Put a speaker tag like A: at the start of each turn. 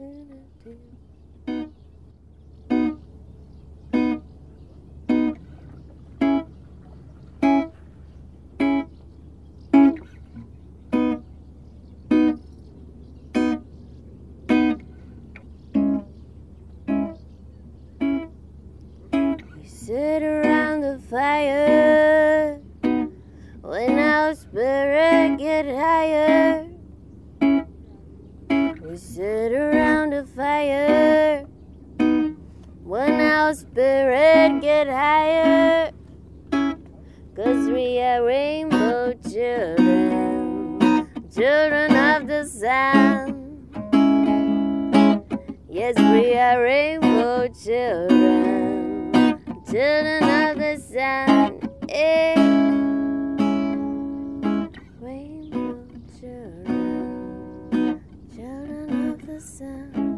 A: Sit around the fire when our spirit get higher. We sit around a fire when our spirit get higher. Cause we are rainbow children, children of the sun. Yes, we are rainbow children, children of the sun. Eh. Rainbow children, sun.